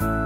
you